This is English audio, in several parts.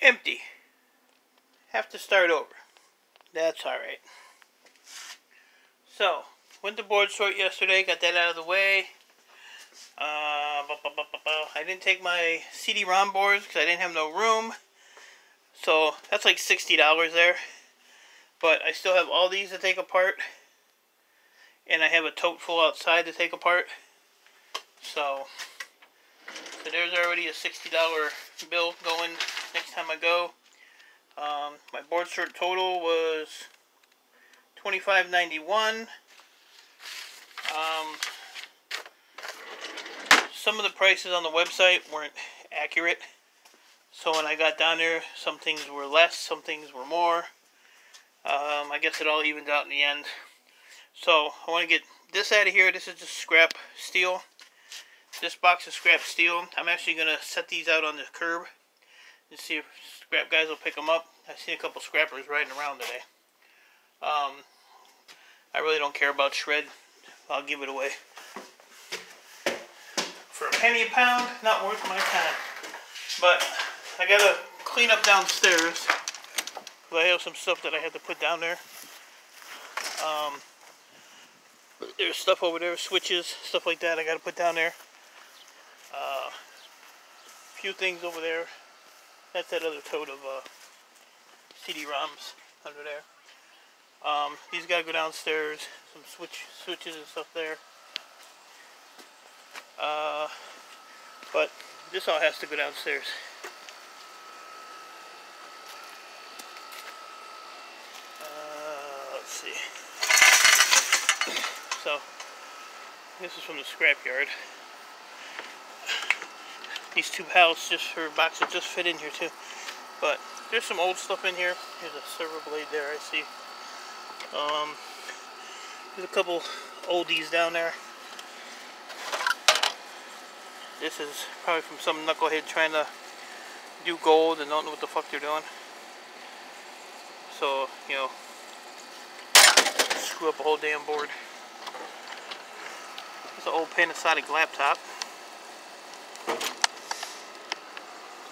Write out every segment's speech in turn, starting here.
Empty. Have to start over. That's alright. So, went to Boardsort yesterday, got that out of the way. Uh, I didn't take my CD-ROM boards because I didn't have no room. So, that's like $60 there. But I still have all these to take apart. And I have a tote full outside to take apart. So, so there's already a $60 bill going time I go. Um, my Boardsort total was $25.91. Um, some of the prices on the website weren't accurate. So when I got down there, some things were less, some things were more. Um, I guess it all evened out in the end. So I want to get this out of here. This is just scrap steel. This box of scrap steel. I'm actually going to set these out on the curb and see if scrap guys will pick them up. I've seen a couple scrappers riding around today. Um, I really don't care about shred. I'll give it away. For a penny a pound, not worth my time. But I gotta clean up downstairs. I have some stuff that I had to put down there. Um, there's stuff over there, switches, stuff like that I gotta put down there. Uh, a few things over there. That's that other tote of uh, CD-ROMs under there. Um, these gotta go downstairs. Some switch switches and stuff there. Uh, but this all has to go downstairs. Uh, let's see. So, this is from the scrapyard. These two pallets just for boxes just fit in here too. But there's some old stuff in here. There's a server blade there I see. Um, there's a couple oldies down there. This is probably from some knucklehead trying to do gold and don't know what the fuck they're doing. So, you know, screw up a whole damn board. It's an old Panasonic laptop.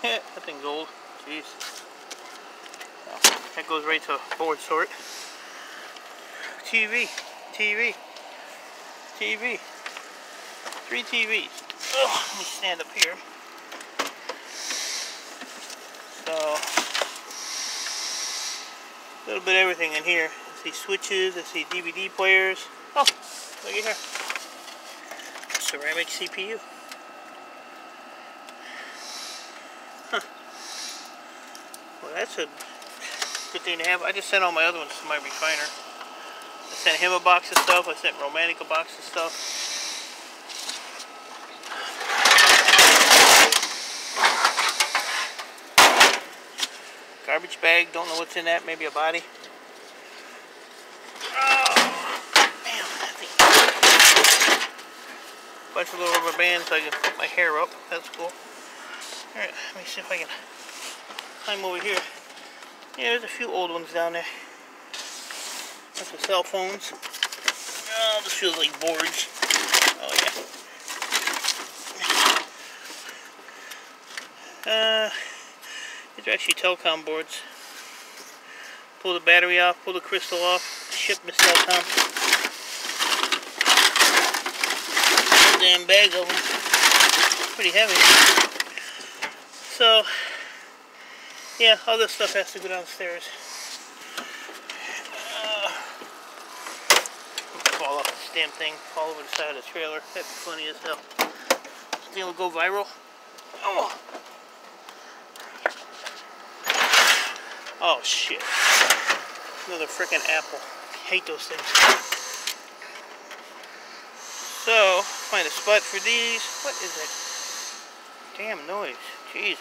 that thing's old. Jeez. That goes right to Boardsort. TV, TV, TV. Three TVs. Ugh, let me stand up here. So, a little bit of everything in here. I see switches, I see DVD players. Oh, look at here. Ceramic CPU. Huh. Well, that's a good thing to have. I just sent all my other ones to my refiner. I sent him a box of stuff. I sent Romantic a box of stuff. Garbage bag, don't know what's in that, maybe a body. Oh, Bunch of little rubber bands so I can put my hair up. That's cool. Alright, let me see if I can climb over here. Yeah, there's a few old ones down there. That's the cell phones. Oh, this feels like boards. Oh, yeah. Uh, these are actually telecom boards. Pull the battery off, pull the crystal off, ship Miss Telecom. Whole damn bag of them. Pretty heavy. So, yeah, all this stuff has to go downstairs. Uh, fall off this damn thing, fall over the side of the trailer. That'd be funny as hell. This thing will go viral. Oh! Oh shit. Another freaking apple. I hate those things. So, find a spot for these. What is that damn noise? Jesus.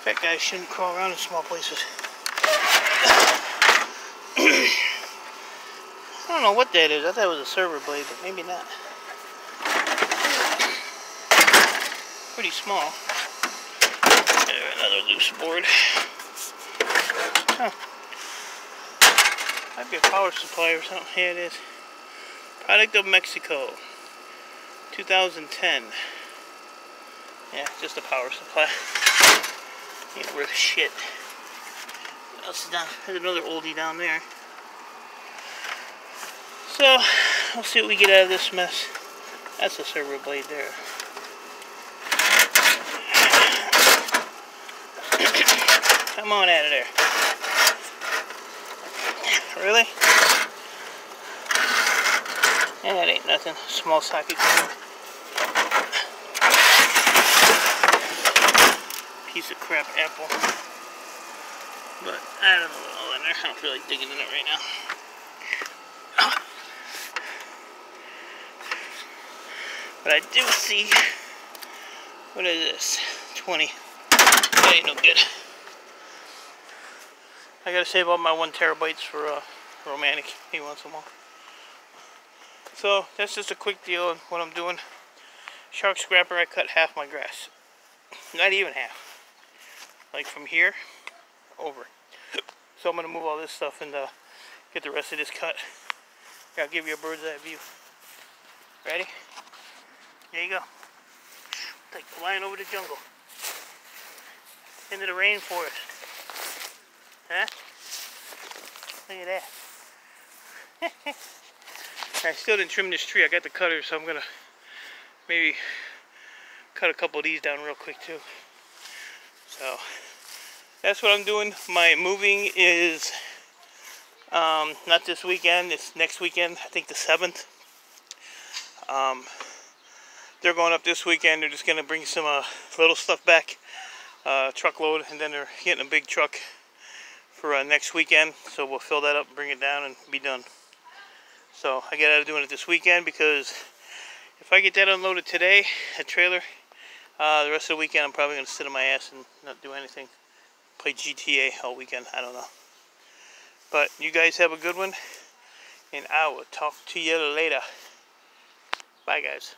Fat guys shouldn't crawl around in small places. I don't know what that is. I thought it was a server blade, but maybe not. Pretty small. There, another loose board. Huh. Might be a power supply or something. Here it is. Product of Mexico. 2010. Yeah, just a power supply. Ain't worth shit. What else is down? There's another oldie down there. So, we'll see what we get out of this mess. That's a server blade there. Come on out of there. Really? Yeah, that ain't nothing. Small socket gun. Piece of crap apple. But I don't know what all in there. I don't feel like digging in it right now. But I do see, what is this? 20. That ain't no good. I gotta save all my one terabytes for uh, Romantic. He wants them all. So that's just a quick deal on what I'm doing. Shark scrapper, I cut half my grass. Not even half. Like from here over. So I'm gonna move all this stuff and uh, get the rest of this cut. I'll give you a bird's eye view. Ready? There you go. Like flying over the jungle. Into the rainforest. Huh? Look at that. I still didn't trim this tree. I got the cutter, so I'm gonna maybe cut a couple of these down real quick too. So that's what I'm doing. My moving is um, not this weekend. It's next weekend. I think the seventh. Um, they're going up this weekend. They're just going to bring some uh, little stuff back, uh, truckload, and then they're getting a big truck for uh, next weekend. So we'll fill that up, bring it down, and be done. So I get out of doing it this weekend because if I get that unloaded today, a trailer, uh, the rest of the weekend I'm probably going to sit on my ass and not do anything. Play GTA all weekend. I don't know. But you guys have a good one, and I will talk to you later. Bye, guys.